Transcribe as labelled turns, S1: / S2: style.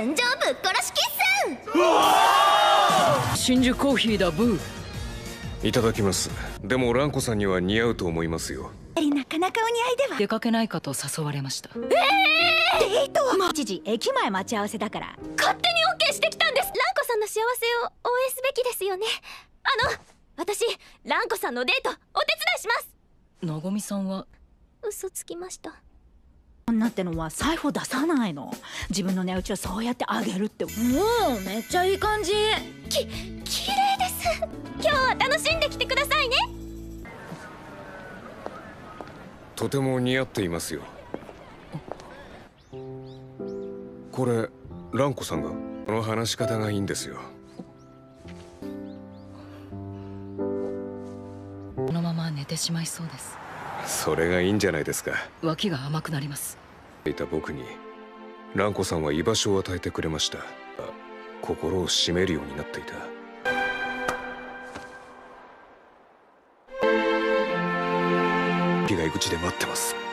S1: 天井ぶっ殺しキ
S2: ッス真珠コーヒーだブ
S3: ー。いただきます。でも蘭子さんには似合うと思いますよ。
S1: なかなかお似合いでは？
S2: 出かけないかと誘われました。え
S1: えー、デートは？
S4: 一時駅前待ち合わせだから。
S1: 勝手に OK してきたんです。蘭子さんの幸せを応援すべきですよね。あの私蘭子さんのデートお手伝いします。
S2: なごみさんは？
S1: 嘘つきました
S4: 女ってのは財布出さないの。自分の値打ちをそうやってあげるって。も
S1: うめっちゃいい感じ。き綺麗です。今日は楽しんできてくださいね。
S3: とても似合っていますよ。これ蘭子さんが？この話し方がいいんですよ。
S2: このまま寝てしまいそうです。
S3: それがいいんじゃないですか。
S2: 脇が甘くなります
S3: いた僕に蘭子さんは居場所を与えてくれました。心を締めるようになっていた。被害口で待ってます。